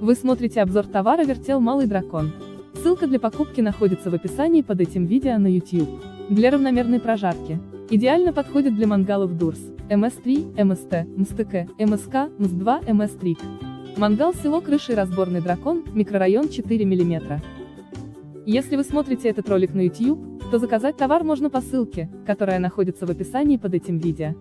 Вы смотрите обзор товара «Вертел Малый Дракон». Ссылка для покупки находится в описании под этим видео на YouTube. Для равномерной прожарки. Идеально подходит для мангалов Дурс, МС-3, МСТ, МСТК, МСК, МС-2, МС-3. Мангал село крышей разборный дракон, микрорайон 4 мм. Если вы смотрите этот ролик на YouTube, то заказать товар можно по ссылке, которая находится в описании под этим видео.